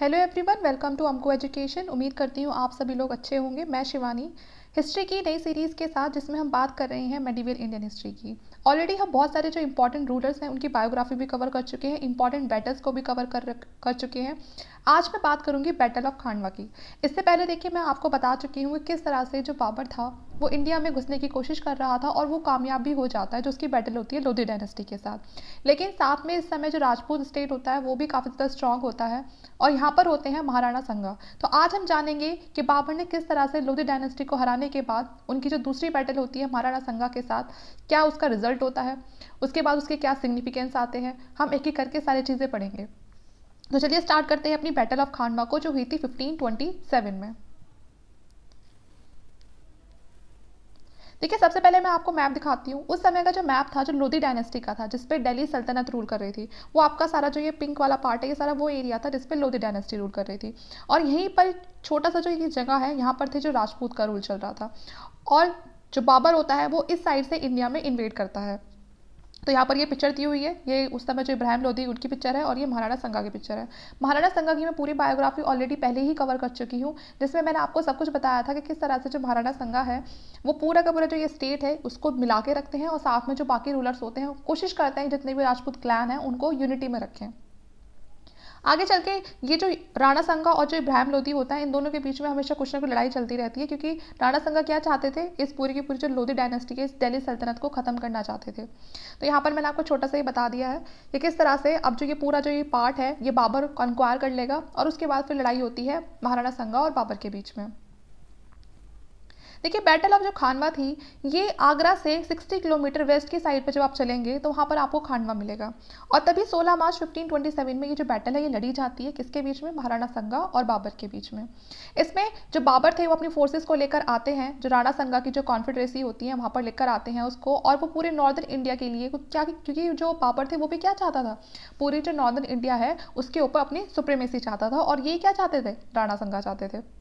Hello everyone welcome to अमको education उम्मीद करती हूँ आप सभी लोग अच्छे होंगे। मैं शिवानी, हिस्ट्री की नई सीरीज़ के साथ जिसमें हम बात कर रहे हैं मेडिवल इंडियन हिस्ट्री की। ऑलरेडी हम बहुत सारे जो इंपॉर्टेंट रूलर्स हैं, उनकी बायोग्राफी भी कवर कर चुके हैं इंपॉर्टेंट बैटल्स को भी कवर कर कर चुके हैं। आज मैं बात करूँगी बैटल ऑफ़ खांडवा की। इससे पहले देखिए, मैं आपको बता चुकी हूँ कि किस तरह से जो बाबर था, वो इंडिया में घुसने की कोशिश कर रहा था और वो कामयाब भी हो जाता है, जो उसकी बैटल होती है लोधी डायनेस्टी के साथ। लेकिन साथ में इस समय जो राजपूत स्टेट होता है, वो भी काफ़ी ज़्यादा स्ट्रांग होता है और यहाँ पर होते हैं महाराणा संगा तो आज हम जानेंगे कि बाबर ने किस तरह से लोधी डायनेस्टी को हराने के बाद उनकी जो दूसरी बैटल होती है महाराणा संगा के साथ, क्या उसका रिज़ल्ट होता है, उसके बाद उसके क्या सिग्निफिकेंस आते हैं, हम एक एक करके सारी चीज़ें पढ़ेंगे। तो चलिए स्टार्ट करते हैं अपनी बैटल ऑफ़ खानवा को, जो हुई थी 1527 में। देखिए, सबसे पहले मैं आपको मैप दिखाती हूँ। उस समय का जो मैप था, जो लोधी डायनेस्टी का था जिसपे दिल्ली सल्तनत रूल कर रही थी, वो आपका सारा जो ये पिंक वाला पार्ट है, ये सारा वो एरिया था जिसपे लोधी डायनेस्टी रूल कर रही थी। और यहीं पर छोटा सा जो ये जगह है, यहाँ पर थे जो राजपूत का रूल चल रहा था। और जो बाबर होता है, वो इस साइड से इंडिया में इन्वेट करता है। तो यहाँ पर ये पिक्चर दी हुई है। ये उस समय जो इब्राहिम लोधी उनकी पिक्चर है और ये महाराणा संगा की पिक्चर है। महाराणा संगा की मैं पूरी बायोग्राफी ऑलरेडी पहले ही कवर कर चुकी हूँ, जिसमें मैंने आपको सब कुछ बताया था कि किस तरह से जो महाराणा संगा है, वो पूरा का पूरा जो ये स्टेट है, उसको मिला के रखते हैं और साथ में जो बाकी रूलर्स होते हैं कोशिश करते हैं जितने भी राजपूत क्लैन हैं, उनको यूनिटी में रखें। आगे चल के ये जो राणा संगा और जो इब्राहिम लोधी होता है, इन दोनों के बीच में हमेशा कुछ ना कुछ लड़ाई चलती रहती है, क्योंकि राणा संगा क्या चाहते थे? इस पूरी की पूरी जो लोधी डायनेस्टी के, इस दिल्ली सल्तनत को ख़त्म करना चाहते थे। तो यहाँ पर मैंने आपको छोटा सा ये बता दिया है कि किस तरह से अब जो ये पूरा जो ये पार्ट है, ये बाबर कंक्वायर कर लेगा और उसके बाद फिर लड़ाई होती है महाराणा संगा और बाबर के बीच में। देखिए बैटल ऑफ़ जो खानवा थी, ये आगरा से 60 किलोमीटर वेस्ट की साइड पर जब आप चलेंगे तो वहाँ पर आपको खानवा मिलेगा। और तभी 16 मार्च 1527 में ये जो बैटल है, ये लड़ी जाती है किसके बीच में? महाराणा संगा और बाबर के बीच में। इसमें जो बाबर थे, वो अपनी फोर्सेज को लेकर आते हैं, जो राणा संगा की जो कॉन्फिडरेसी होती है, वहाँ पर लेकर आते हैं उसको, और वो पूरे नॉर्दर्न इंडिया के लिए, क्या क्योंकि जो बाबर थे, वो भी क्या चाहता था? पूरी जो नॉर्दर्न इंडिया है, उसके ऊपर अपनी सुप्रीमेसी चाहता था, और ये क्या चाहते थे? राणा संगा चाहते थे।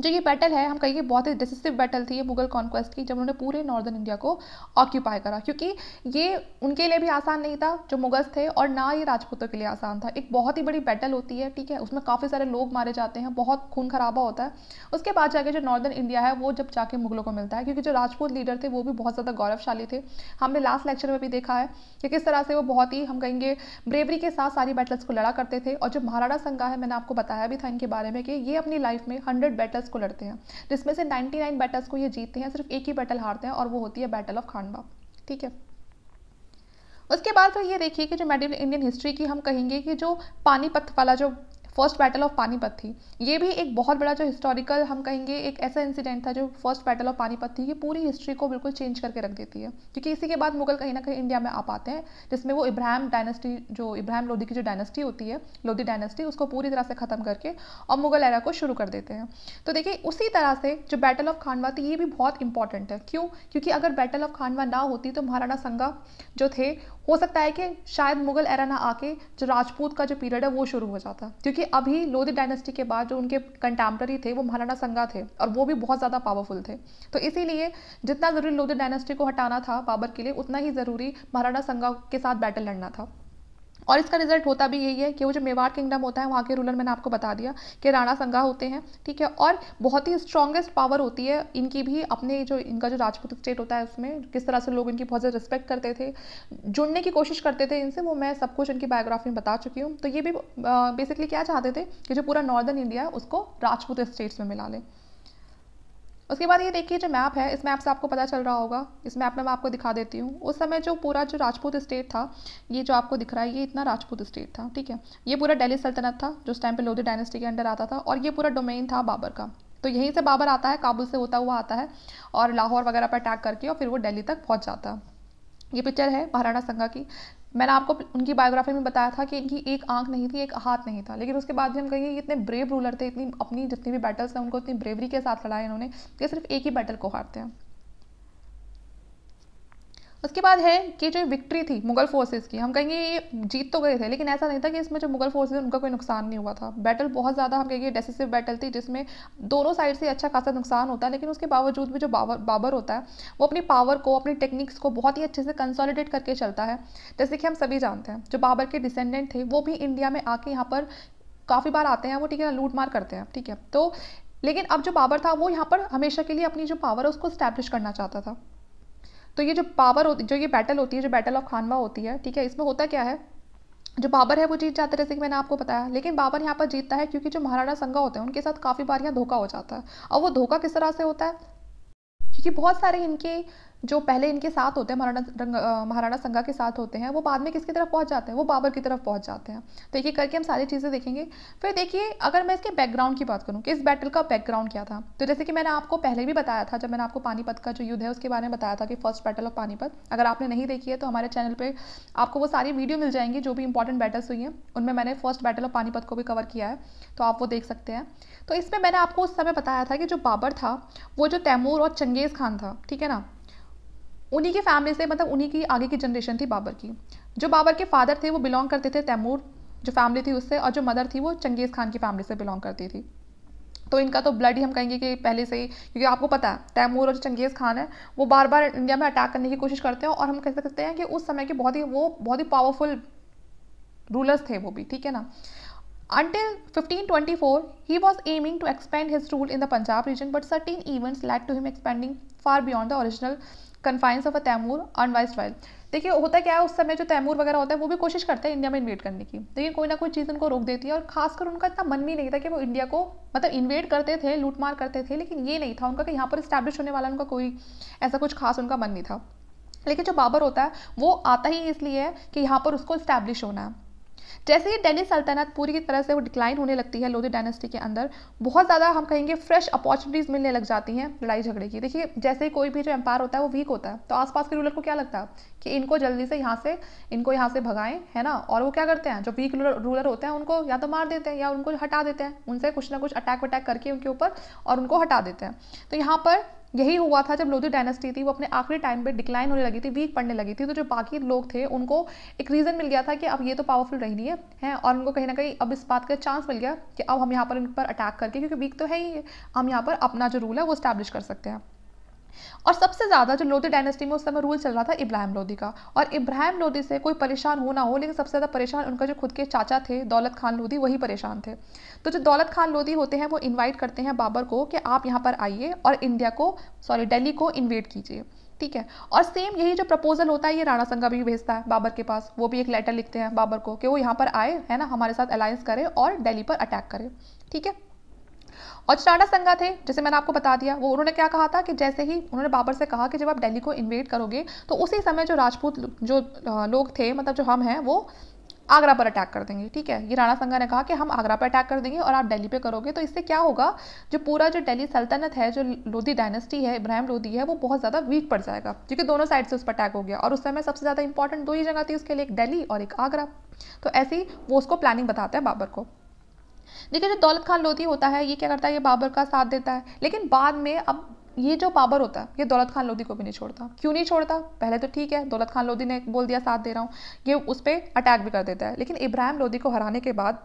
जो ये बैटल है, हम कहेंगे बहुत ही डिसिसिव बैटल थी ये मुगल कॉन्क्वेस्ट की, जब उन्होंने पूरे नॉर्दर्न इंडिया को ऑक्यूपाई करा। क्योंकि ये उनके लिए भी आसान नहीं था, जो मुगल्स थे, और ना ये राजपूतों के लिए आसान था। एक बहुत ही बड़ी बैटल होती है, ठीक है? उसमें काफ़ी सारे लोग मारे जाते हैं, बहुत खून खराबा होता है। उसके बाद जाके जो नॉर्दर्न इंडिया है, वो जब जाके मुगलों को मिलता है, क्योंकि जो राजपूत लीडर थे, वो भी बहुत ज़्यादा गौरवशाली थे। हमने लास्ट लेक्चर में भी देखा है कि किस तरह से वो बहुत ही, हम कहेंगे ब्रेवरी के साथ सारी बैटल्स को लड़ा करते थे। और जो महाराणा संघा है, मैंने आपको बताया भी था इनके बारे में कि ये अपनी लाइफ में हंड्रेड बैटल्स को लड़ते हैं। जिसमें से 99 बैटल्स को ये जीतते हैं, सिर्फ़ एक ही बैटल हारते हैं और वो होती है बैटल ऑफ़ खांडवा ठीक है? उसके बाद फिर ये देखिए कि जो मेडिवल इंडियन हिस्ट्री की हम कहेंगे कि जो पानीपत वाला जो फ़र्स्ट बैटल ऑफ़ पानीपत थी। ये भी एक बहुत बड़ा जो हिस्टोरिकल हम कहेंगे, एक ऐसा इंसिडेंट था जो फ़र्स्ट बैटल ऑफ़ पानीपत थी ये पूरी हिस्ट्री को बिल्कुल चेंज करके रख देती है। क्योंकि इसी के बाद मुगल कहीं ना कहीं इंडिया में आ पाते हैं, जिसमें वो इब्राहिम डायनेस्टी जो इब्राहिम लोधी की जो डायनेस्टी होती है, लोधी डायनेस्टी उसको पूरी तरह से ख़त्म करके और मुगल एरा को शुरू कर देते हैं। तो देखिए, उसी तरह से जो बैटल ऑफ़ खानवा थी, ये भी बहुत इंपॉर्टेंट है। क्यों? क्योंकि अगर बैटल ऑफ़ खानवा ना होती तो महाराणा संगा जो थे हो सकता है कि शायद मुगल एरा ना आके जो राजपूत का जो पीरियड है वो शुरू हो जाता। क्योंकि अभी लोधी डायनेस्टी के बाद जो उनके कंटेम्प्रेरी थे, वो महाराणा संगा थे और वो भी बहुत ज़्यादा पावरफुल थे। तो इसीलिए जितना ज़रूरी लोधी डायनेस्टी को हटाना था बाबर के लिए, उतना ही ज़रूरी महाराणा संगा के साथ बैटल लड़ना था। और इसका रिज़ल्ट होता भी यही है कि वो जो मेवाड़ किंगडम होता है, वहाँ के रूलर मैंने आपको बता दिया कि राणा संगा होते हैं, ठीक है? और बहुत ही स्ट्रॉन्गेस्ट पावर होती है इनकी भी, अपने जो, इनका जो राजपूत स्टेट होता है उसमें, किस तरह से लोग इनकी बहुत ज़्यादा रिस्पेक्ट करते थे, जुड़ने की कोशिश करते थे इनसे, वो मैं सब कुछ इनकी बायोग्राफी में बता चुकी हूँ। तो ये भी बेसिकली क्या चाहते थे कि जो पूरा नॉर्दर्न इंडिया है, उसको राजपूत स्टेट्स में मिला लें। उसके बाद ये देखिए जो मैप है, इस मैप से आपको पता चल रहा होगा। इस मैप में मैं आपको दिखा देती हूँ। उस समय जो पूरा जो राजपूत स्टेट था, ये जो आपको दिख रहा है, ये इतना राजपूत स्टेट था, ठीक है? ये पूरा दिल्ली सल्तनत था, जो उस टाइम पर लोधी डायनेस्टी के अंडर आता था, और ये पूरा डोमेन था बाबर का। तो यहीं से बाबर आता है काबुल से होता हुआ आता है, और लाहौर वगैरह पर अटैक करके, और फिर वो दिल्ली तक पहुँच जाता। है ये पिक्चर है महाराणा संघा की। मैंने आपको उनकी बायोग्राफी में बताया था कि इनकी एक आँख नहीं थी, एक हाथ नहीं था। लेकिन उसके बाद भी हम कहेंगे इतने ब्रेव रूलर थे, इतनी, अपनी जितनी भी बैटल्स हैं, उनको इतनी ब्रेवरी के साथ लड़ाए इन्होंने कि सिर्फ़ एक ही बैटल को हारते हैं। उसके बाद है कि जो विक्ट्री थी, मुगल फोर्सेस की, हम कहेंगे ये जीत तो गए थे, लेकिन ऐसा नहीं था कि इसमें जो मुगल फोर्सेस उनका कोई नुकसान नहीं हुआ था। बैटल बहुत ज़्यादा, हम कहेंगे डेसिसिव बैटल थी, जिसमें दोनों साइड से अच्छा खासा नुकसान होता है, लेकिन उसके बावजूद भी जो बाबर बाबर होता है, वो अपनी पावर को, अपनी टेक्निक्स को बहुत ही अच्छे से कंसोलिडेट करके चलता है। जैसे कि हम सभी जानते हैं, जो बाबर के डिसेंडेंट थे, वो भी इंडिया में आके यहाँ पर काफ़ी बार आते हैं, वो ठीक है लूट मार करते हैं, ठीक है। तो लेकिन अब जो बाबर था, वो यहाँ पर हमेशा के लिए अपनी जो पावर है, उसको स्टैब्लिश करना चाहता था। तो ये जो पावर होती, जो ये बैटल होती है, जो बैटल ऑफ़ खानवा होती है, ठीक है, इसमें होता क्या है? जो बाबर है वो जीत जाते जैसे कि मैंने आपको बताया, लेकिन बाबर यहाँ पर जीतता है क्योंकि जो महाराणा संगा होते हैं, उनके साथ काफ़ी बार यहाँ धोखा हो जाता है। और वो धोखा किस तरह से होता है? क्योंकि बहुत सारे इनके जो पहले इनके साथ होते हैं, महाराणा महाराणा संगा के साथ होते हैं, वो बाद में किसकी तरफ़ पहुँच जाते हैं? वो बाबर की तरफ़ पहुँच जाते हैं। तो एक एक करके हम सारी चीज़ें देखेंगे। फिर देखिए, अगर मैं इसके बैकग्राउंड की बात करूँ कि इस बैटल का बैकग्राउंड क्या था? तो जैसे कि मैंने आपको पहले भी बताया था, जब मैंने आपको पानीपत का जो युद्ध है, उसके बारे में बताया था कि फ़र्स्ट बैटल ऑफ़ पानीपत, अगर आपने नहीं देखी है तो हमारे चैनल पर आपको वो सारी वीडियो मिल जाएँगी, जो भी इंपॉर्टेंट बैटल्स हुई हैं, उनमें मैंने फ़र्स्ट बैटल ऑफ़ पानीपत को भी कवर किया है तो आप वो देख सकते हैं। तो इसमें मैंने आपको उस समय बताया था कि जो बाबर था, वो जो तैमूर और चंगेज़ खान था, ठीक है ना? उन्हीं की फैमिली से मतलब उन्हीं की आगे की जनरेशन थी बाबर की। जो बाबर के फादर थे वो बिलोंग करते थे तैमूर जो फैमिली थी उससे और जो मदर थी वो चंगेज़ खान की फैमिली से बिलोंग करती थी। तो इनका तो ब्लड ही हम कहेंगे कि पहले से ही क्योंकि आपको पता है तैमूर और चंगेज़ खान है वो बार बार इंडिया में अटैक करने की कोशिश करते हैं और हम कह सकते हैं कि उस समय के बहुत ही वो बहुत ही पावरफुल रूलर्स थे वो भी ठीक है ना? Until 1524, he was aiming to expand his rule in the Punjab region, but certain events led to him expanding far beyond the original confines of a Timur on vice trial देखिए, होता क्या है, उस समय जो तैमूर वगैरह होता है, वो भी कोशिश करते हैं इंडिया में इन्वेट करने की। लेकिन कोई ना कोई चीज़ उनको रोक देती है और खासकर उनका इतना मन भी नहीं था कि वो इंडिया को मतलब इन्वेट करते थे, लूटमार करते थे, लेकिन ये नहीं था। उनका कि यहाँ पर इस्टेब्लिश होने वाला उनका कोई ऐसा कुछ खास उनका मन नहीं था। लेकिन जो बाबर होता है, वो आता ही इसलिए है कि यहाँ पर उसको इस्टेब्लिश होना है। जैसे ही दिल्ली सल्तनत पूरी तरह से वो डिक्लाइन होने लगती है लोधी डायनेस्टी के अंदर, बहुत ज़्यादा हम कहेंगे फ्रेश अपॉर्चुनिटीज़ मिलने लग जाती हैं लड़ाई झगड़े की। देखिए, जैसे ही कोई भी जो एम्पायर होता है वो वीक होता है तो आसपास के रूलर को क्या लगता है कि इनको जल्दी से यहाँ से, इनको यहाँ से भगाएँ, है ना? और वो क्या करते हैं, जो वीक रूलर होते हैं उनको या तो मार देते हैं या उनको हटा देते हैं, उनसे कुछ ना कुछ अटैक वटैक करके उनके ऊपर और उनको हटा देते हैं। तो यहाँ पर यही हुआ था जब लोधी डायनेस्टी थी, वो अपने आखिरी टाइम पे डिक्लाइन होने लगी थी वीक पड़ने लगी थी तो जो बाकी लोग थे, उनको एक रीज़न मिल गया था कि अब ये तो पावरफुल रही नहीं है, हैं, और उनको कहीं ना कहीं अब इस बात का चांस मिल गया कि अब हम यहाँ पर इन पर अटैक करके, क्योंकि वीक तो है ही, हम यहाँ पर अपना जो रूल है, वो स्टैब्लिश कर सकते हैं। और सबसे ज़्यादा जो लोधी डायनेस्टी में उस समय रूल चल रहा था, इब्राहिम लोधी का। और इब्राहिम लोधी से कोई परेशान हो ना हो, लेकिन सबसे ज़्यादा परेशान उनका जो खुद के चाचा थे, दौलत खान लोधी, वही परेशान थे। तो जो दौलत खान लोधी होते हैं, वो इन्वाइट करते हैं बाबर को कि आप यहाँ पर आइए और इंडिया को सॉरी दिल्ली को इन्वेट कीजिए। ठीक है? और सेम यही जो प्रपोजल होता है, ये राणा संगा भी भेजता है बाबर के पास। वो भी एक लेटर लिखते हैं बाबर को कि वो यहाँ पर आए, है ना, हमारे साथ अलायंस करे और दिल्ली पर अटैक करे। ठीक है? और टाटा संगा थे, जैसे मैंने आपको बता दिया, वो उन्होंने क्या कहा था कि जैसे ही उन्होंने बाबर से कहा कि जब आप दिल्ली को इन्वेट करोगे तो उसी समय जो राजपूत जो लोग थे मतलब जो हम हैं, वो आगरा पर अटैक कर देंगे, ठीक है? ये राणा संगा ने कहा कि हम आगरा पर अटैक कर देंगे और आप दिल्ली पे करोगे तो इससे क्या होगा? जो पूरा जो दिल्ली सल्तनत है, जो लोधी डायनेस्टी है, इब्राहिम लोधी है, वो बहुत ज़्यादा वीक पड़ जाएगा, क्योंकि दोनों साइड से उस पर अटैक हो गया और उस समय सबसे ज़्यादा इंपॉर्टेंट दो ही जगह थी उसके लिए एक दिल्ली और एक आगरा। तो ऐसी वो उसको प्लानिंग बताते हैं बाबर को। देखिए, जो दौलत खान लोधी होता है, ये क्या करता है? ये बाबर का साथ देता है। लेकिन बाद में अब ये जो बाबर होता है, ये दौलत खान लोधी को भी नहीं छोड़ता। क्यों नहीं छोड़ता? पहले तो ठीक है, दौलत खान लोधी ने बोल दिया, साथ दे रहा हूँ। ये उस पर अटैक भी कर देता है। लेकिन इब्राहिम लोधी को हराने के बाद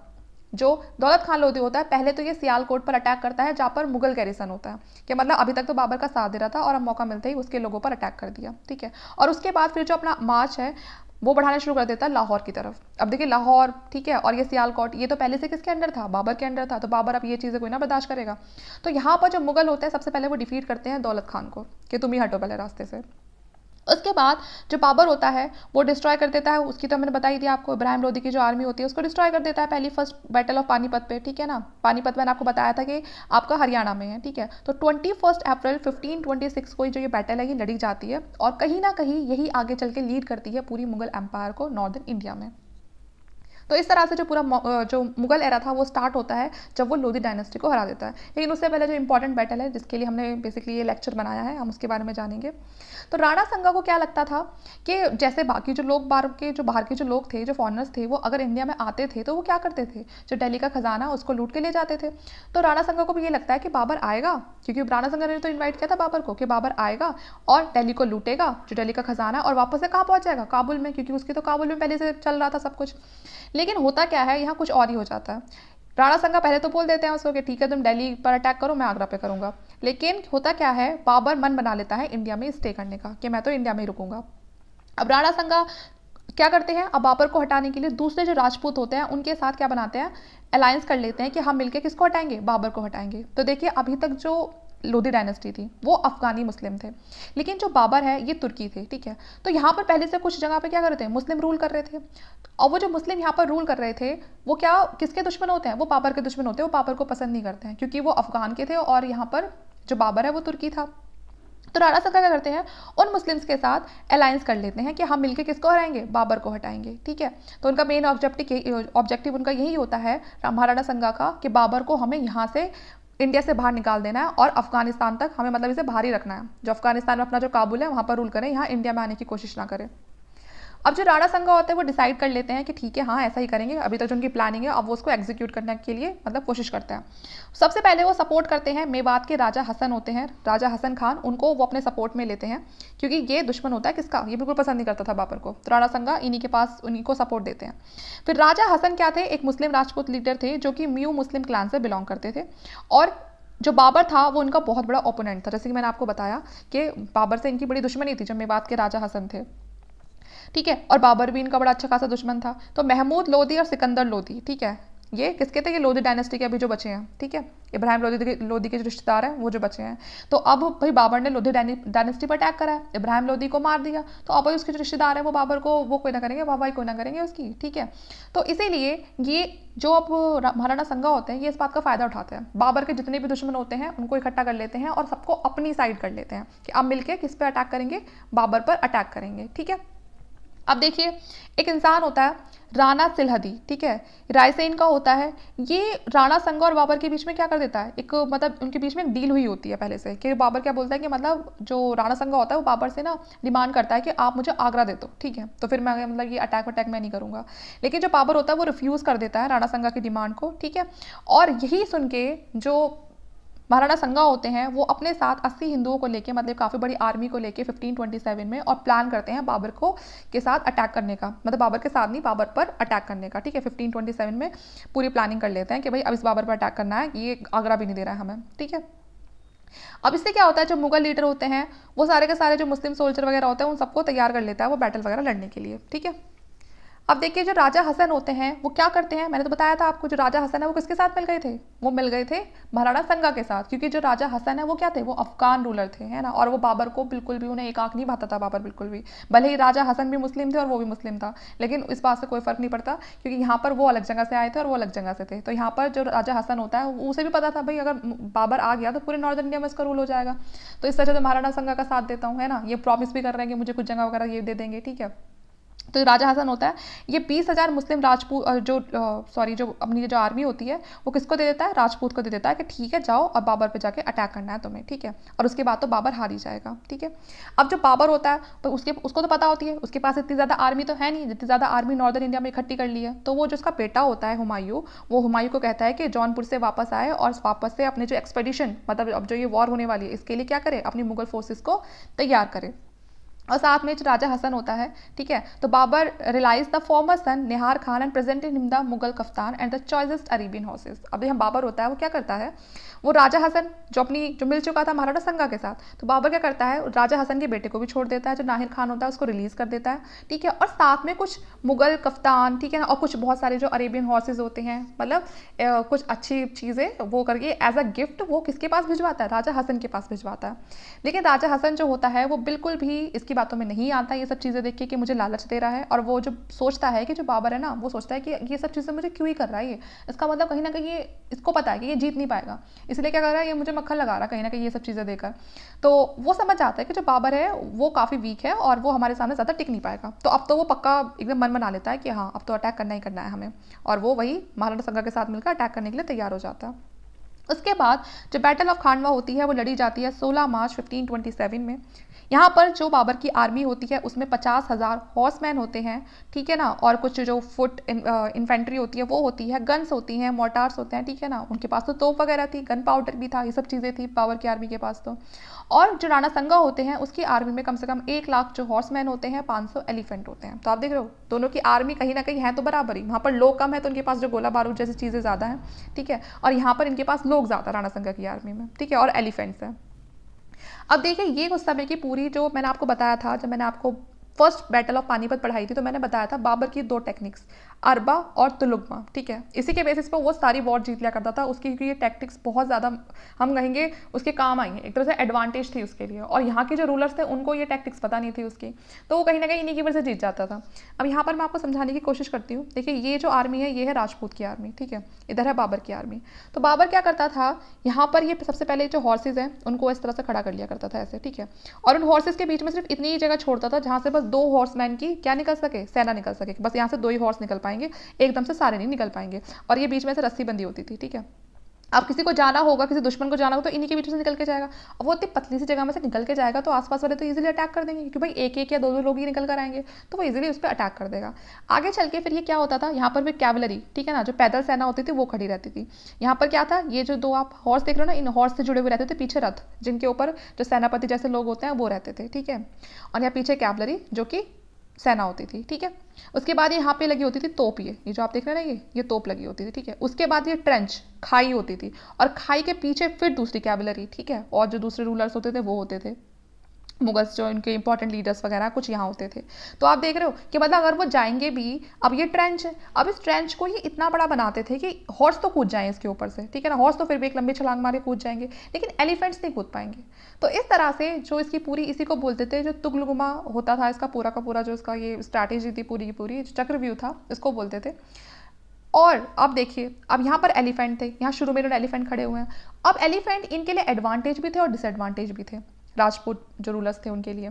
जो दौलत खान लोधी होता है, पहले तो ये सियालकोट पर अटैक करता है, जहाँ पर मुगल गैरिसन होता है। कि मतलब अभी तक तो बाबर का साथ दे रहा था और अब मौका मिलते ही उसके लोगों पर अटैक कर दिया। ठीक है? और उसके बाद फिर जो अपना मार्च है वो बढ़ाना शुरू कर देता है लाहौर की तरफ़। अब देखिए लाहौर, ठीक है, और ये सियालकोट, ये तो पहले से किसके अंडर था? बाबर के अंडर था तो बाबर अब ये चीज़ें कोई ना बर्दाश्त करेगा। तो यहाँ पर जो मुगल होते हैं, सबसे पहले वो डिफीट करते हैं दौलत खान को, कि तुम ही हटो पहले रास्ते से। उसके बाद जो बाबर होता है, वो डिस्ट्रॉय कर देता है। उसकी तो मैंने बताई दिया आपको इब्राहिम लोधी की जो आर्मी होती है, उसको डिस्ट्रॉय कर देता है पहली फ़र्स्ट बैटल ऑफ़ पानीपत पे, ठीक है ना? पानीपत मैंने आपको बताया था कि आपका हरियाणा में है, ठीक है? तो twenty first April fifteen twenty six को जो ये बैटल है, ये लड़ी जाती है और कहीं ना कहीं यही आगे चल के लीड करती है पूरी मुगल एम्पायर को नॉर्दर्न इंडिया में। तो इस तरह से जो पूरा जो मुगल एरा था, वो स्टार्ट होता है जब वो लोधी डायनेस्टी को हरा देता है। लेकिन उससे पहले जो इंपॉर्टेंट बैटल है, जिसके लिए हमने बेसिकली ये लेक्चर बनाया है, हम उसके बारे में जानेंगे। तो राणा संगा को क्या लगता था कि जैसे बाकी जो लोग बाहर के, जो बाहर के जो लोग थे, जो फॉरनर्स थे, वो अगर इंडिया में आते थे तो वो क्या करते थे? जो दिल्ली का खजाना, उसको लूट के ले जाते थे। तो राणा संगा को भी ये लगता है कि बाबर आएगा, क्योंकि राणा संगा ने तो इन्वाइट किया था बाबर को कि बाबर आएगा और दिल्ली को लूटेगा, जो दिल्ली का खजाना, और वापस से कहाँ पहुँच जाएगा? काबुल में, क्योंकि उसकी तो काबुल में पहले से चल रहा था सब कुछ। लेकिन होता क्या है, यहाँ कुछ और ही हो जाता है। राणा संगा पहले तो बोल देते हैं उसको कि ठीक है, तुम दिल्ली पर अटैक करो, मैं आगरा पे करूँगा। लेकिन होता क्या है, बाबर मन बना लेता है इंडिया में स्टे करने का, कि मैं तो इंडिया में ही रुकूँगा। अब राणा संगा क्या करते हैं, अब बाबर को हटाने के लिए दूसरे जो राजपूत होते हैं, उनके साथ क्या बनाते हैं अलायंस कर लेते हैं कि हम मिलकर किसको हटाएँगे, बाबर को हटाएँगे। तो देखिए, अभी तक जो लोधी डायनेस्टी थी। वो अफगानी मुस्लिम थे। लेकिन जो बाबर है, ये तुर्की थे, ठीक है? तो यहाँ पर पहले से कुछ जगह पे क्या कर रहे थे? मुस्लिम रूल कर रहे थे। और वो जो मुस्लिम यहाँ पर रूल कर रहे थे, वो क्या, किसके दुश्मन होते हैं? वो बाबर के दुश्मन होते हैं। वो बाबर को पसंद नहीं करते हैं, क्योंकि वो अफगान के थे और यहाँ पर जो बाबर है, वो तुर्की था। तो राणा संघा क्या करते हैं? उन मुस्लिम्स के साथ अलायंस कर लेते हैं कि हम मिलकर किसको हटाएँगे बाबर को हटाएँगे, ठीक है? तो उनका मेन ऑब्जेक्टिव ऑब्जेक्टिव उनका यही होता है महाराणा संघा का कि बाबर को हमें यहाँ से इंडिया से बाहर निकाल देना है और अफ़गानिस्तान तक हमें मतलब इसे भारी रखना है। जो अफ़गानिस्तान में अपना जो काबुल है, वहाँ पर रूल करें। यहाँ इंडिया में आने की कोशिश ना करें। अब जो राणा संघा होते हैं, वो डिसाइड कर लेते हैं कि ठीक है हाँ ऐसा ही करेंगे। अभी तक जो उनकी प्लानिंग है, अब वो उसको एग्जीक्यूट करने के लिए मतलब कोशिश करते हैं। सबसे पहले वो सपोर्ट करते हैं मेवात के राजा हसन होते हैं। राजा हसन खान, उनको वो अपने सपोर्ट में लेते हैं, क्योंकि ये दुश्मन होता है किसका ये बिल्कुल पसंद नहीं करता था बाबर को। तो राणा संघा इन्हीं के पास, उन्हीं को सपोर्ट देते हैं। फिर राजा हसन क्या थे? एक मुस्लिम राजपूत लीडर थे, जो कि म्यू मुस्लिम क्लान से बिलोंग करते थे। और जो बाबर था, वो उनका बहुत बड़ा ओपोनेंट था। जैसे कि मैंने आपको बताया कि बाबर से इनकी बड़ी दुश्मनी थी, जब मेवात के राजा हसन थे। ठीक है? और बाबर भी इनका बड़ा अच्छा खासा दुश्मन था। तो महमूद लोधी और सिकंदर लोधी ठीक है? ये किसके थे? ये लोधी डायनेस्टी के अभी जो बचे हैं, ठीक है? इब्राहिम लोधी के लोधी के जो रिश्तेदार हैं, वो जो बचे हैं। तो अब भाई बाबर ने लोधी डायनेस्टी पर अटैक करा, इब्राहिम लोधी को मार दिया। तो अब भाई उसके जो रिश्तेदार हैं, वो बाबर को, वो कोई ना करेंगे बाबा कोई ना करेंगे उसकी, ठीक है? तो इसीलिए ये जो अब महाराणा संगा होते हैं, ये इस बात का फ़ायदा उठाते हैं। बाबर के जितने भी दुश्मन होते हैं, उनको इकट्ठा कर लेते हैं और सबको अपनी साइड कर लेते हैं कि अब मिलकर किस पे अटैक करेंगे? बाबर पर अटैक करेंगे, ठीक है? अब देखिए, एक इंसान होता है, राणा सिलहदी, ठीक है? रायसेन का होता है। ये राणा संगा और बाबर के बीच में क्या कर देता है? एक मतलब उनके बीच में एक डील हुई होती है पहले से, कि बाबर क्या बोलता है कि मतलब जो राणा संगा होता है, वो बाबर से ना डिमांड करता है कि आप मुझे आगरा दे दो, ठीक है? तो फिर मैं मतलब ये अटैक वटैक मैं नहीं करूँगा। लेकिन जो बाबर होता है, वो रिफ्यूज़ कर देता है राणा संगा की डिमांड को, ठीक है? और यही सुन के जो महाराणा संगा होते हैं, वो अपने साथ 80 हिंदुओं को लेके मतलब काफ़ी बड़ी आर्मी को लेके 1527 में और प्लान करते हैं बाबर को, के साथ अटैक करने का। मतलब बाबर के साथ नहीं, बाबर पर अटैक करने का, ठीक है? 1527 में पूरी प्लानिंग कर लेते हैं कि भाई अब इस बाबर पर अटैक करना है, ये आगरा भी नहीं दे रहा है हमें, ठीक है? अब इससे क्या होता है, जो मुगल लीडर होते हैं, वो सारे के सारे जो मुस्लिम सोल्जर वगैरह होते हैं, उन सबको तैयार कर लेता है वो बैटल वगैरह लड़ने के लिए, ठीक है? अब देखिए, जो राजा हसन होते हैं, वो क्या करते हैं? मैंने तो बताया था आपको, जो राजा हसन है, वो किसके साथ मिल गए थे? वो मिल गए थे महाराणा संगा के साथ, क्योंकि जो राजा हसन है, वो क्या थे? वो अफगान रूलर थे, है ना? और वो बाबर को बिल्कुल भी, उन्हें एक आँख नहीं भाता था बाबर बिल्कुल भी। भले ही राजा हसन भी मुस्लिम थे और वो भी मुस्लिम था, लेकिन इस बात से कोई फ़र्क नहीं पड़ता, क्योंकि यहाँ पर वो अलग जगह से आए थे और वो अलग जगह से थे। तो यहाँ पर जो राजा हसन होता है, उसे भी पता था, भाई, अगर बाबर आ गया तो पूरे नॉर्थ इंडिया में इसका रूल हो जाएगा। तो इस तरह से महाराणा संगा का साथ देता हूँ, है ना? ये प्रॉमिस भी कर रहे हैं कि मुझे कुछ जगह वगैरह ये दे देंगे, ठीक है? तो राजा हसन होता है, ये बीस हज़ार मुस्लिम राजपूत जो सॉरी जो अपनी जो आर्मी होती है, वो किसको दे देता है? राजपूत को दे देता है कि ठीक है, जाओ और बाबर पे जाके अटैक करना है तुम्हें, ठीक है? और उसके बाद तो बाबर हार ही जाएगा, ठीक है? अब जो बाबर होता है तो उसके, उसको तो पता होती है, उसके पास इतनी ज़्यादा आर्मी तो है नहीं, जितनी ज़्यादा आर्मी नॉर्दर्न इंडिया में इकट्ठी कर ली है तो वो जो उसका बेटा होता है हुमायूं, वो हुमायूं को कहता है कि जौनपुर से वापस आए और वापस से अपने जो एक्सपेडिशन मतलब अब जो ये वॉर होने वाली है, इसके लिए क्या करे? अपनी मुगल फोर्सेस को तैयार करे। और साथ में राजा हसन होता है, ठीक है तो Babur realise the former son Nihar Khan and present in the Mughal kaftan and the choicest Arabian horses अभी हम बाबर होता है, वो क्या करता है, वो राजा हसन जो अपनी, जो मिल चुका था महाराणा संगा के साथ तो बाबर क्या करता है, राजा हसन के बेटे को भी छोड़ देता है, जो नाहिर खान होता है, उसको रिलीज़ कर देता है, ठीक है, और साथ में कुछ मुगल कफ्तान ठीक है, और कुछ बहुत सारे जो अरेबियन हॉर्सेज होते हैं मतलब कुछ अच्छी चीज़ें वो करके एज अ गिफ्ट वो किसके पास भिजवाता है, राजा हसन के पास भिजवाता है। लेकिन राजा हसन जो होता है, वो बिल्कुल भी इसकी बातों में नहीं आता ये सब चीज़ें देख के कि मुझे लालच दे रहा है और वो जो सोचता है कि जो बाबर है ना, वो सोचता है कि ये सब चीज़ें मुझे क्यों ही कर रहा है ये? इसका मतलब कहीं ना कहीं ये, इसको पता है कि ये जीत नहीं पाएगा। इसलिए क्या कर रहा है, ये मुझे मक्खन लगा रहा है कहीं ना कहीं ये सब चीज़ें देकर। तो वो समझ आता है कि जो बाबर है, वो काफ़ी वीक है और वो हमारे सामने ज़्यादा टिक नहीं पाएगा। तो अब तो वो पक्का एकदम मन बना लेता है कि हाँ अब तो अटैक करना ही करना है हमें। और वो वही महाराणा संघा के साथ मिलकर अटैक करने के लिए तैयार हो जाता है। उसके बाद जो बैटल ऑफ़ खांडवा होती है, वो लड़ी जाती है 16 मार्च 1527 में। यहाँ पर जो बाबर की आर्मी होती है, उसमें पचास हज़ार हॉर्समैन होते हैं, ठीक है ना? और कुछ जो फुट इन्फेंट्री होती है, वो होती है गन्स होती हैं मोटार्स होते हैं, ठीक है ना? उनके पास तो तोप वगैरह थी गन पाउडर भी था, ये सब चीज़ें थी बाबर की आर्मी के पास तो। और जो राणा संगा होते हैं, उसकी आर्मी में कम से कम एक लाख जो हॉर्समैन होते हैं, पाँच सौ एलिफेंट होते हैं। तो आप देख रहे हो, दोनों की आर्मी कहीं ना कहीं है तो बराबर ही। वहाँ पर लोग कम है तो उनके पास जो गोला बारूद जैसी चीज़ें ज़्यादा हैं, ठीक है? और यहाँ पर इनके पास लोग ज़्यादा राणा संगा की आर्मी में, ठीक है? और एलिफेंट्स हैं। अब देखिए, ये उस समय की पूरी जो मैंने आपको बताया था, जब मैंने आपको फ़र्स्ट बैटल ऑफ़ पानीपत पढ़ाई थी तो मैंने बताया था बाबर की दो टेक्निक्स अरबा और तुलुगमा ठीक है? इसी के बेसिस पर वो सारी वॉर जीत लिया करता था। उसकी ये टैक्टिक्स बहुत ज़्यादा, हम कहेंगे उसके काम आई हैं एक तरह से एडवांटेज थी उसके लिए। और यहाँ के जो रूलर्स थे, उनको ये टैक्टिक्स पता नहीं थी उसकी। तो वो कहीं ना कहीं इन्हीं की वजह से जीत जाता था। अब यहाँ पर मैं आपको समझाने की कोशिश करती हूँ। देखिए, ये जो आर्मी है, ये है राजपूत की आर्मी ठीक है? इधर है बाबर की आर्मी तो बाबर क्या करता था, यहाँ पर ये सबसे पहले जो हॉर्सेज हैं, उनको इस तरह से खड़ा कर लिया करता था ऐसे, ठीक है? और उन हॉर्सेज के बीच में सिर्फ़ इतनी ही जगह छोड़ता था, जहाँ से बस दो हॉर्समैन की क्या निकल सके? सेना निकल सके। बस यहाँ से दो ही हॉर्स निकल पाएँगे, एकदम से सारे नहीं निकल पाएँगे। और ये बीच में से रस्सी बंदी होती थी, ठीक है? अब किसी को जाना होगा, किसी दुश्मन को जाना होगा तो इन्हीं के बीच से निकल के जाएगा। अब वो इतनी पतली सी जगह में से निकल के जाएगा तो आसपास वाले तो इजीली अटैक कर देंगे, क्योंकि भाई एक एक या दो दो लोग ही निकल कर आएँगे तो वो इजीली उस पर अटैक कर देगा। आगे चल के फिर ये क्या होता था? यहाँ पर भी कैवलरी ठीक है ना? जो पैदल सेना होती थी, वो खड़ी रहती थी। यहाँ पर क्या था? ये जो दो आप हॉर्स देख रहे हो ना, इन हॉर्स से जुड़े हुए रहते थे, पीछे रथ, जिनके ऊपर जो सेनापति जैसे लोग होते हैं, वो रहते थे, ठीक है? और यहाँ पीछे कैवलरी जो कि सेना होती थी, ठीक है? उसके बाद यहाँ पे लगी होती थी तोप ये। ये जो आप देख रहे हैं ये ये तोप लगी होती थी, ठीक है? उसके बाद ये ट्रेंच खाई होती थी। और खाई के पीछे फिर दूसरी कैबलरी ठीक है? और जो दूसरे रूलर्स होते थे, वो होते थे। मुगल्स जो इनके इंपॉर्टेंट लीडर्स वगैरह कुछ यहाँ होते थे। तो आप देख रहे हो कि मतलब अगर वो जाएँगे भी, अब ये ट्रेंच है। अब इस ट्रेंच को ये इतना बड़ा बनाते थे कि हॉर्स तो कूद जाएँ इसके ऊपर से, ठीक है ना? हॉर्स तो फिर भी एक लंबी छलांग मारे कूद जाएँगे, लेकिन एलिफेंट्स नहीं कूद पाएँगे। तो इस तरह से जो इसकी पूरी, इसी को बोलते थे जो तुगलगुमा होता था, इसका पूरा का पूरा जो इसका ये स्ट्रैटेजी थी पूरी की पूरी, चक्रव्यूह था, इसको बोलते थे। और अब देखिए, अब यहाँ पर एलिफेंट थे, यहाँ शुरू में इन्होंने एलिफेंट खड़े हुए हैं। अब एलिफेंट इनके लिए एडवांटेज भी थे और डिसएडवांटेज भी थे। राजपूत जो रूलर्स थे उनके लिए।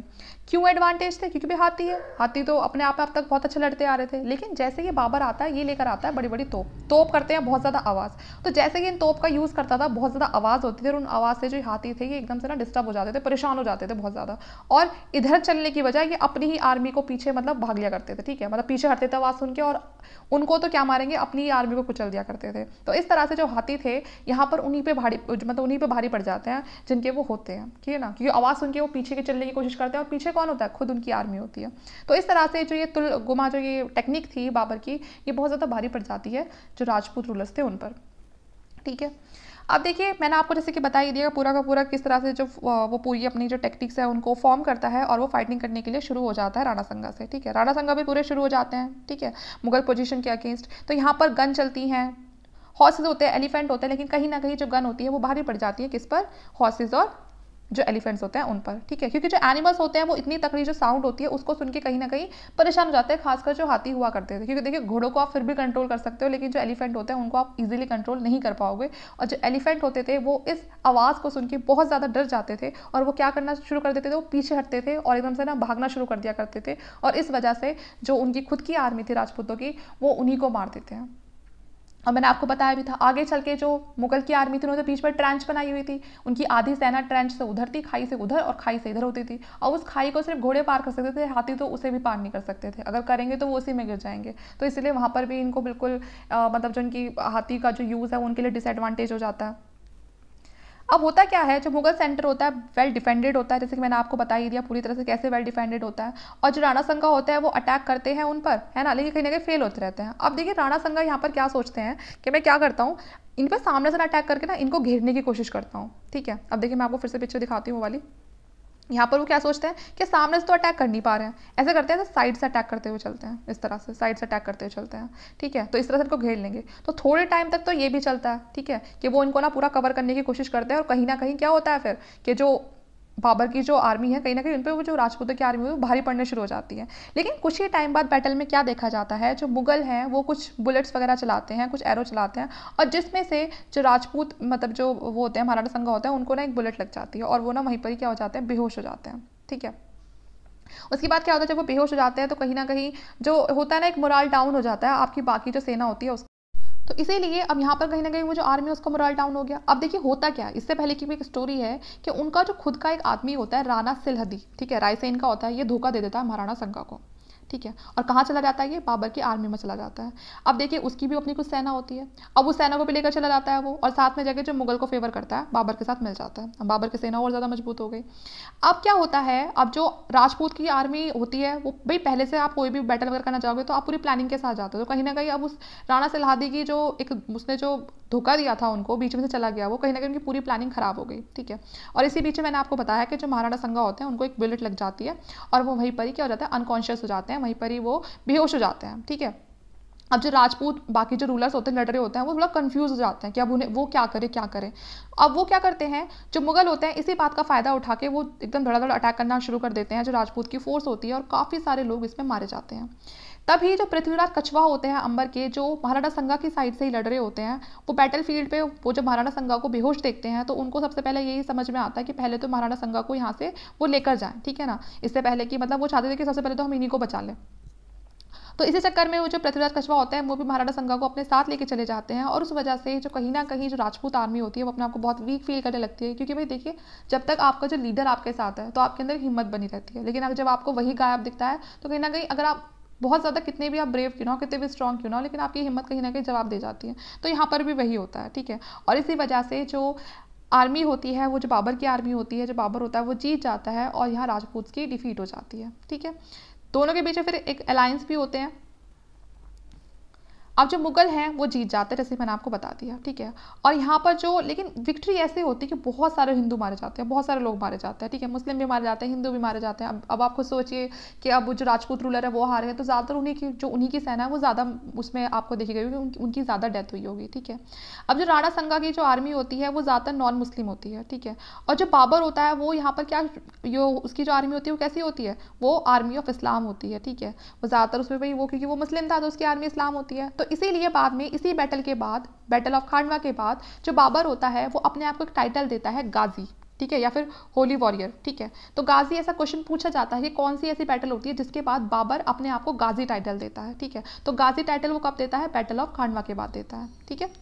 क्यों एडवांटेज थे? क्योंकि भी हाथी है। हाथी तो अपने आप में अब तक बहुत अच्छे लड़ते आ रहे थे। लेकिन जैसे ये बाबर आता है, ये लेकर आता है बड़ी बड़ी तोप। तोप करते हैं बहुत ज़्यादा आवाज़। तो जैसे कि इन तोप का यूज़ करता था, बहुत ज़्यादा आवाज़ होती थी और उन आवाज़ से जो हाथी थे, ये एकदम से ना डिस्टर्ब हो जाते थे, परेशान हो जाते थे बहुत ज़्यादा। और इधर चलने की वजह ये अपनी ही आर्मी को पीछे मतलब भाग लिया करते थे, ठीक है? मतलब पीछे हटते थे आवाज़ सुन के और उनको तो क्या मारेंगे? अपनी ही आर्मी को कुचल दिया करते थे। तो इस तरह से जो हाथी थे, यहाँ पर उन्हीं पर भारी मतलब उन्हीं पर भारी पड़ जाते हैं, जिनके वो होते हैं, ठीक है ना? क्योंकि आवाज़ सुन के वो पीछे के चलने की कोशिश करते हैं और पीछे कौन होता है? खुद उनकी आर्मी होती है। तो इस तरह से जो ये तुल गुमा, जो ये टेक्निक थी बाबर की, ये बहुत ज़्यादा भारी पड़ जाती है, जो राजपूत रूलर्स थे उन पर। ठीक है? अब देखिए, मैंने आपको जैसे कि बता ही दिया पूरा का पूरा किस तरह से जो वो पूरी अपनी जो टेक्टिक्स है उनको फॉर्म करता है और वो फाइटिंग करने के लिए शुरू हो जाता है राणा संगा से। ठीक है? राणा संगा भी पूरे शुरू हो जाते हैं। ठीक है? मुगल पोजीशन के अगेंस्ट तो यहाँ पर गन चलती हैं। हॉर्सेज होते हैं एलिफेंट होते हैं, लेकिन कहीं ना कहीं जो गन होती है वो भारी पड़ जाती है किस पर? हॉर्सेज और जो एलिफेंट्स होते हैं, उन पर, ठीक है? क्योंकि जो एनिमल्स होते हैं, वो इतनी तकड़ी जो साउंड होती है, उसको सुन के कहीं ना कहीं परेशान हो जाते हैं, खासकर जो हाथी हुआ करते थे। क्योंकि देखिए, घोड़ों को आप फिर भी कंट्रोल कर सकते हो, लेकिन जो एलिफेंट होते हैं, उनको आप इजीली कंट्रोल नहीं कर पाओगे। और जो एलिफेंट होते थे, वो इस आवाज़ को सुन के बहुत ज़्यादा डर जाते थे, और वो क्या करना शुरू कर देते थे? वो पीछे हटते थे और एकदम से ना भागना शुरू कर दिया करते थे। और इस वजह से जो उनकी खुद की आर्मी थी राजपूतों की, वो उन्हीं को मार देते हैं। और मैंने आपको बताया भी था। आगे चल के जो मुगल की आर्मी थी, उन्होंने बीच पर ट्रेंच बनाई हुई थी। उनकी आधी सेना ट्रेंच से उधर थी, खाई से उधर और खाई से इधर होती थी। और उस खाई को सिर्फ़ घोड़े पार कर सकते थे, हाथी तो उसे भी पार नहीं कर सकते थे। अगर करेंगे तो वो उसी में गिर जाएँगे। तो इसलिए वहाँ पर भी इनको बिल्कुल मतलब जो इनकी हाथी का जो यूज़ है उनके लिए डिसएडवांटेज हो जाता है। अब होता क्या है? जो मुगल सेंटर होता है वेल डिफेंडेड होता है, जैसे कि मैंने आपको बता ही दिया पूरी तरह से कैसे वेल डिफेंडेड होता है। और जो राणा संघा होता है, वो अटैक करते हैं उन पर, है ना? लेकिन कहीं ना कहीं फेल होते रहते हैं। अब देखिए, राणा संघा यहाँ पर क्या सोचते हैं कि मैं क्या करता हूँ? इन पर सामने से अटैक करके ना इनको घेरने की कोशिश करता हूँ। ठीक है? अब देखिए, मैं आपको फिर से पिक्चर दिखाती हूँ वाली। यहाँ पर वो क्या सोचते हैं कि सामने से तो अटैक कर नहीं पा रहे हैं। ऐसे करते हैं तो साइड से अटैक करते हुए चलते हैं, इस तरह से साइड से अटैक करते हुए चलते हैं, ठीक है? तो इस तरह से इनको घेर लेंगे। तो थोड़े टाइम तक तो ये भी चलता है, ठीक है? कि वो इनको ना पूरा कवर करने की कोशिश करते हैं और कहीं ना कहीं क्या होता है फिर कि जो बाबर की जो आर्मी है, कहीं ना कहीं उन पर वो जो राजपूतों की आर्मी है, वो भारी पड़ने शुरू हो जाती है। लेकिन कुछ ही टाइम बाद बैटल में क्या देखा जाता है, जो मुगल हैं, वो कुछ बुलेट्स वगैरह चलाते हैं, कुछ एरो चलाते हैं और जिसमें से जो राजपूत मतलब जो वो होते हैं, महाराणा संघ होता है, उनको ना एक बुलेट लग जाती है और वो ना वहीं पर ही क्या हो जाते हैं, बेहोश हो जाते हैं, ठीक है? उसके बाद क्या होता है, जब वो बेहोश हो जाते हैं तो कहीं ना कहीं जो होता है ना, एक मोराल डाउन हो जाता है, आपकी बाकी जो सेना होती है उसका तो इसीलिए अब यहाँ पर कहीं ना कहीं वो जो आर्मी है, उसका मोरल डाउन हो गया। अब देखिए होता क्या है? इससे पहले की भी एक स्टोरी है कि उनका जो खुद का एक आदमी होता है, राणा सिलहदी। ठीक है, रायसेन का होता है, ये धोखा दे देता है महाराणा संघा को। ठीक है? और कहाँ चला जाता है ये? बाबर की आर्मी में चला जाता है। अब देखिए, उसकी भी अपनी कुछ सेना होती है। अब उस सेना को भी लेकर चला जाता है वो, और साथ में जाके जो मुगल को फेवर करता है, बाबर के साथ मिल जाता है। बाबर की सेना और ज़्यादा मज़बूत हो गई। अब क्या होता है? अब जो राजपूत की आर्मी होती है, वो भाई पहले से आप कोई भी बैटल वगैरह करना चाहोगे तो आप पूरी प्लानिंग के साथ जाते हो। तो कहीं ना कहीं अब उस राणा सिलहादी की जो एक, उसने जो धोखा दिया था उनको, बीच में से चला गया, वो कहीं ना कहीं उनकी पूरी प्लानिंग खराब हो गई, ठीक है? और इसी बीच में मैंने आपको बताया कि जो महाराणा संगा होते हैं, उनको एक बुलेट लग जाती है, और वो वहीं पर ही क्या हो जाता है? अनकॉन्शियस हो जाते हैं। वहीं पर ही वो बेहोश हो जाते हैं, ठीक है? अब जो राजपूत, बाकी जो रूलर्स होते हैं, लड़ रहे होते हैं, वो थोड़ा कंफ्यूज हो जाते हैं कि अब उन्हें वो क्या करें क्या करें। अब वो क्या करते हैं, जो मुगल होते हैं, इसी बात का फ़ायदा उठा के वो एकदम धड़ा धड़ा अटैक करना शुरू कर देते हैं, जो राजपूत की फोर्स होती है और काफ़ी सारे लोग इसमें मारे जाते हैं। तभी जो पृथ्वीराज कछवा होते हैं अंबर के, जो महाराणा संगा की साइड से ही लड़ रहे होते हैं, वो बैटल फ़ील्ड पे वो जब महाराणा संगा को बेहोश देखते हैं तो उनको सबसे पहले यही समझ में आता है कि पहले तो महाराणा संगा को यहाँ से वो लेकर जाएँ, ठीक है ना? इससे पहले कि मतलब वो चाहते थे कि सबसे पहले तो हम इन्हीं को बचा लें। तो इसी चक्कर में वो जो पृथ्वीराज कछवा होता है, वो भी महाराणा संगा को अपने साथ लेके चले जाते हैं, और उस वजह से जो कहीं ना कहीं जो राजपूत आर्मी होती है, वो अपने आप को बहुत वीक फील करने लगती है, क्योंकि भाई देखिए, जब तक आपका जो लीडर आपके साथ है तो आपके अंदर हिम्मत बनी रहती है, लेकिन अगर जब आपको वही गायब दिखता है तो कहीं ना कहीं अगर आप बहुत ज़्यादा कितने भी आप ब्रेव क्यों ना हो, कितने भी स्ट्रॉन्ग क्यों ना हो, लेकिन आपकी हिम्मत कहीं ना कहीं जवाब दे जाती है। तो यहाँ पर भी वही होता है, ठीक है? और इसी वजह से जो आर्मी होती है, वो जो बाबर की आर्मी होती है, जो बाबर होता है, वो जीत जाता है और यहाँ राजपूत की डिफीट हो जाती है, ठीक है? दोनों के बीच फिर एक अलायंस भी होते हैं। अब जो मुगल हैं, वो जीत जाते हैं, जैसे मैंने आपको बता दिया, ठीक है? और यहाँ पर जो, लेकिन विक्ट्री ऐसे होती है कि बहुत सारे हिंदू मारे जाते हैं, बहुत सारे लोग मारे जाते हैं, ठीक है? मुस्लिम भी मारे जाते हैं, हिंदू भी मारे जाते हैं। अब अब आप खुद सोचिए कि अब जो राजपूत रूलर है, वो हारे हैं तो ज़्यादातर उन्हीं की, जो उन्हीं की सेना है, वो ज़्यादा उसमें आपको देखी गई होगी उनकी ज़्यादा डेथ हुई होगी, ठीक है? अब जो राणा संगा की जो आर्मी होती है, वो ज़्यादातर नॉन मुस्लिम होती है, ठीक है? और जो बाबर होता है, वो यहाँ पर क्या जो उसकी जो आर्मी होती है, वो कैसी होती है? वो आर्मी ऑफ़ इस्लाम होती है, ठीक है? वो ज़्यादातर उसमें भाई वो, क्योंकि वो मुस्लिम था तो उसकी आर्मी इस्लाम होती है। तो तो इसीलिए बाद में, इसी बैटल के बाद बैटल ऑफ़ खांडवा के बाद, जो बाबर होता है, वो अपने आप को एक टाइटल देता है गाजी ठीक है, या फिर होली वॉरियर ठीक है। तो गाजी ऐसा क्वेश्चन पूछा जाता है कि कौन सी ऐसी बैटल होती है जिसके बाद बाबर अपने आप को गाजी टाइटल देता है, ठीक है। तो गाजी टाइटल वो कब देता है? बैटल ऑफ़ खांडवा के बाद देता है, ठीक है।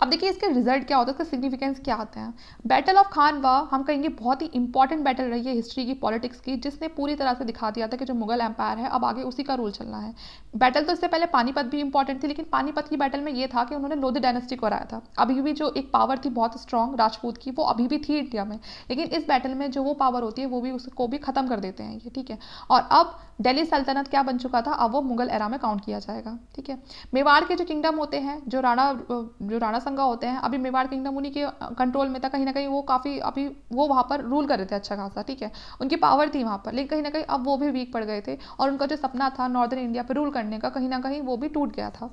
अब देखिए इसके रिज़ल्ट क्या होता है, इसका सिग्निफिकेंस क्या आता है? बैटल ऑफ़ खानवा हम कहेंगे बहुत ही इंपॉर्टेंट बैटल रही है हिस्ट्री की पॉलिटिक्स की, जिसने पूरी तरह से दिखा दिया था कि जो मुगल एम्पायर है, अब आगे उसी का रूल चलना है। बैटल तो इससे पहले पानीपत भी इंपॉर्टेंट थी, लेकिन पानीपत की बैटल में ये था कि उन्होंने लोधी डायनेस्टी को हराया था। अभी भी जो एक पावर थी बहुत स्ट्रॉन्ग राजपूत की, वो अभी भी थी इंडिया में। लेकिन इस बैटल में जो वो पावर होती है, वो भी उसको भी ख़त्म कर देते हैं ये, ठीक है? और अब दिल्ली सल्तनत क्या बन चुका था? अब वो मुगल एरा में काउंट किया जाएगा, ठीक है? मेवाड़ के जो किंगडम होते हैं, जो राणा जो राणा संगा होते हैं, अभी मेवाड़ किंगडम उन्हीं के कंट्रोल में था, कहीं ना कहीं वो काफ़ी, अभी वो वहाँ पर रूल कर रहे थे अच्छा खासा, ठीक है? उनकी पावर थी वहाँ पर, लेकिन कहीं ना कहीं अब वो भी वीक पड़ गए थे और उनका जो सपना था नॉर्दर्न इंडिया पर रूल करने का, कहीं ना कहीं वो भी टूट गया था।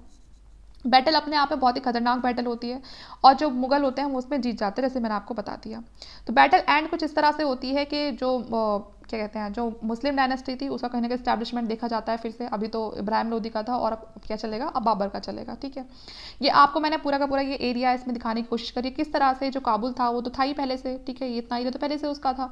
बैटल अपने आप में बहुत ही खतरनाक बैटल होती है और जो मुगल होते हैं वो उसमें जीत जाते हैं, जैसे मैंने आपको बता दिया। तो बैटल एंड कुछ इस तरह से होती है कि जो क्या कहते हैं, जो मुस्लिम डायनेस्टी थी, उसका कहीं ना कहीं स्टैब्लिशमेंट देखा जाता है, फिर से अभी तो इब्राहिम लोधी का था और अब क्या चलेगा, अब बाबर का चलेगा, ठीक है? ये आपको मैंने पूरा का पूरा ये एरिया इसमें दिखाने की कोशिश करी, किस तरह से जो काबुल था, वो तो था ही पहले से, ठीक है? ये इतना ही तो पहले से उसका था,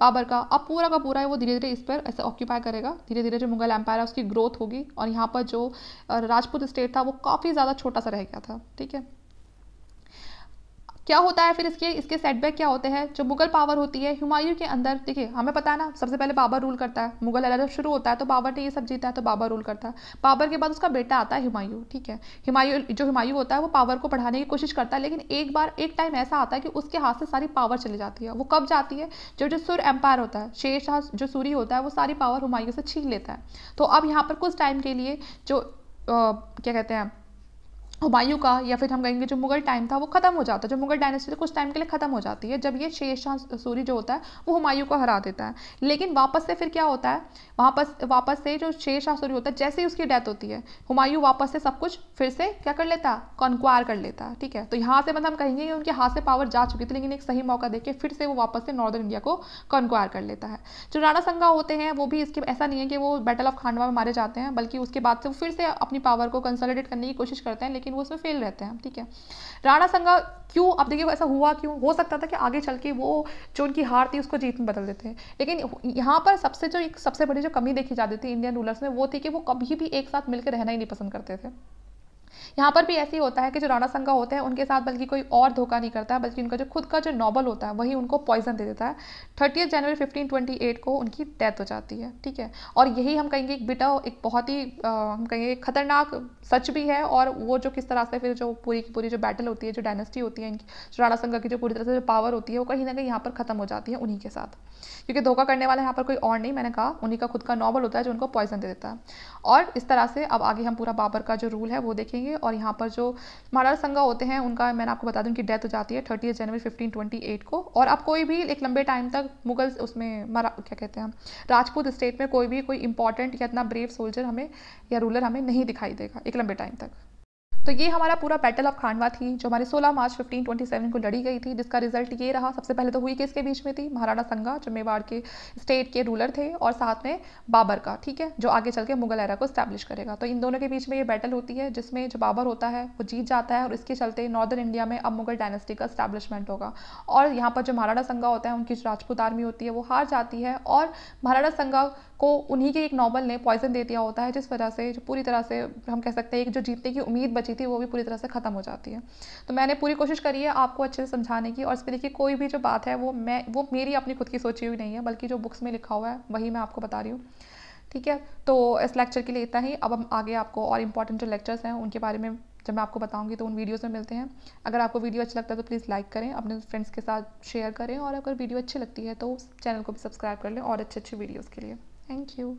बाबर का। अब पूरा का पूरा है, वो धीरे धीरे इस पर ऐसे ऑक्यूपाई करेगा धीरे धीरे जो मुगल एम्पायर है, उसकी ग्रोथ होगी और यहाँ पर जो राजपूत स्टेट था, वो काफ़ी ज़्यादा छोटा सा रह गया था, ठीक है? क्या होता है फिर इसके इसके सेटबैक क्या होते हैं? जो मुगल पावर होती है, हुमायूं के अंदर, देखिए, हमें पता है ना, सबसे पहले बाबर रूल करता है। मुगल एरा जब शुरू होता है तो बाबर ने ये सब जीता है तो बाबर रूल करता है। बाबर के बाद उसका बेटा आता है हुमायूं, ठीक है? हुमायूं, जो हुमायूं होता है, वो पावर को बढ़ाने की कोशिश करता है, लेकिन एक बार, एक टाइम ऐसा आता है कि उसके हाथ से सारी पावर चली जाती है। वो कब जाती है? जो जो सुर एम्पायर होता है, शेर शाह, जो सूरी होता है, वो सारी पावर हुमायूं से छीन लेता है। तो अब यहाँ पर कुछ टाइम के लिए जो क्या कहते हैं हुमायूं का या फिर हम कहेंगे जो मुगल टाइम था वो खत्म हो जाता है। जो मुगल डायनेस्टी कुछ टाइम के लिए खत्म हो जाती है। जब ये शेर शाह सूरी जो होता है, वो हुमायूं को हरा देता है। लेकिन वापस से फिर क्या होता है? वापस वापस से जो शेर शाह सूरी होता है, जैसे ही उसकी डेथ होती है, हुमायूं वापस से सब कुछ फिर से क्या कर लेता है? कॉन्क्वायर कर लेता है, ठीक है? तो यहाँ से मतलब हम कहेंगे कि उनके हाथ से पावर जा चुकी थी, लेकिन एक सही मौका देके फिर से वो वापस से नॉर्दर्न इंडिया को कॉन्क्वायर कर लेता है। जो राणा संगा होते हैं, वो भी इसके, ऐसा नहीं है कि वो बैटल ऑफ़ खांडवा में मारे जाते हैं, बल्कि उसके बाद से वो फिर से अपनी पावर को कंसोलिडेट करने की कोशिश करते हैं लेकिन वो उसमें फेल रहते हैं, ठीक है? राणा संगा क्यों, अब देखिए ऐसा हुआ क्यों? हो सकता था कि आगे चल के वो, जो उनकी हार थी, उसको जीत में बदल देते। हैं लेकिन यहाँ पर सबसे जो एक, सबसे बड़ी जो कमी देखी जाती थी इंडियन रूलर्स में, वो थी कि वो कभी भी एक साथ मिलकर रहना ही नहीं पसंद करते थे। यहाँ पर भी ऐसे ही होता है कि जो राणा संघा होते हैं, उनके साथ बल्कि कोई और धोखा नहीं करता है बल्कि उनका जो खुद का जो नॉबल होता है, वही उनको पॉइजन दे देता है। Thirty January fifteen twenty eight को उनकी डेथ हो जाती है, ठीक है? और यही हम कहेंगे एक बिटा एक बहुत ही हम कहेंगे खतरनाक सच भी है, और वो जो किस तरह से फिर जो पूरी की पूरी जो बैटल होती है, जो डायनेस्टी होती है, इनकी, जो राणा संघा की जो पूरी तरह से जो पावर होती है, वो कहीं ना कहीं यहाँ पर खत्म हो जाती है उन्हीं के साथ। क्योंकि धोखा करने वाला यहाँ पर कोई और नहीं, मैंने कहा, उन्हीं का खुद का नॉवल होता है जो उनको पॉइजन दे देता है। और इस तरह से अब आगे हम पूरा बाबर का जो रूल है वो देखेंगे और यहाँ पर जो महाराज संगा होते हैं, उनका मैंने आपको बता दूँ कि डेथ हो जाती है थर्टी जनवरी फिफ्टीन को और अब कोई भी एक लंबे टाइम तक मुगल उसमें क्या कहते हैं राजपूत स्टेट में कोई भी कोई इंपॉर्टेंट या इतना ब्रेव सोल्जर हमें या रूलर हमें नहीं दिखाई देगा, एक लंबे टाइम तक। तो ये हमारा पूरा बैटल ऑफ़ खांडवा थी, जो हमारे 16 मार्च 1527 को लड़ी गई थी, जिसका रिज़ल्ट ये रहा, सबसे पहले तो हुई किसके बीच में थी? महाराणा संगा जो मेवाड़ के स्टेट के रूलर थे, और साथ में बाबर का, ठीक है? जो आगे चल के मुगल एरा को स्टैब्लिश करेगा। तो इन दोनों के बीच में ये बैटल होती है, जिसमें जो बाबर होता है, वो जीत जाता है, और इसके चलते नॉर्दर्न इंडिया में अब मुगल डायनेस्टी का स्टैब्लिशमेंट होगा। और यहाँ पर जो महाराणा संगा होता है, उनकी जो राजपूत आर्मी होती है, वो हार जाती है, और महाराणा संगा को उन्हीं के एक नॉवल ने पॉइजन दे दिया होता है, जिस वजह से जो पूरी तरह से हम कह सकते हैं कि जो जीतने की उम्मीद बची थी, वो भी पूरी तरह से ख़त्म हो जाती है। तो मैंने पूरी कोशिश करी है आपको अच्छे से समझाने की और इसमें देखिए कोई भी जो बात है, वो मैं, वो मेरी अपनी खुद की सोची हुई नहीं है, बल्कि जो बुक्स में लिखा हुआ है, वही मैं आपको बता रही हूँ। ठीक है? तो इस लेक्चर के लिए इतना ही। अब हम आगे आपको और इंपॉर्टेंट जो लेक्चर्स हैं, उनके बारे में जब मैं आपको बताऊँगी तो उन वीडियोस में मिलते हैं। अगर आपको वीडियो अच्छा लगता है तो प्लीज़ लाइक करें, अपने फ्रेंड्स के साथ शेयर करें और अगर वीडियो अच्छी लगती है तो चैनल को भी सब्सक्राइब कर लें और अच्छे अच्छे वीडियोज़ के लिए। Thank you